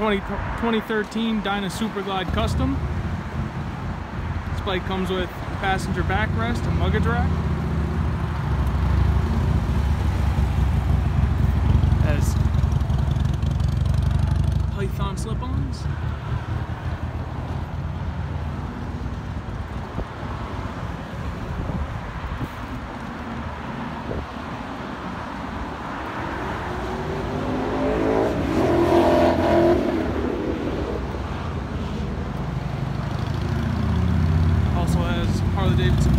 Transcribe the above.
It's a 20, 2013 Dyna Superglide Custom. This bike comes with passenger backrest and luggage rack. Has Python slip-ons. Davidson.